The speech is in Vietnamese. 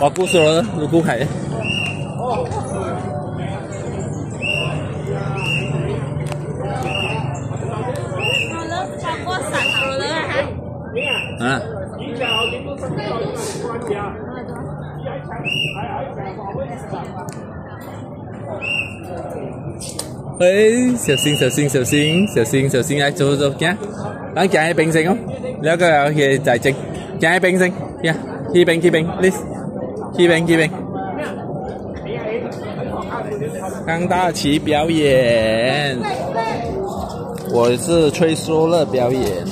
我姑说了，我姑海。啊。Ê, xèo xinh, xèo xinh, xèo xinh, xèo xinh, xèo xinh, ai chú rồi nhá. Đang chạy bên xinh không? Nếu cái gì chạy chạy, chạy bên xinh, nha. Khi bên, khi bên, please. 这边，这边。张大齐表演，我是崔叔乐表演。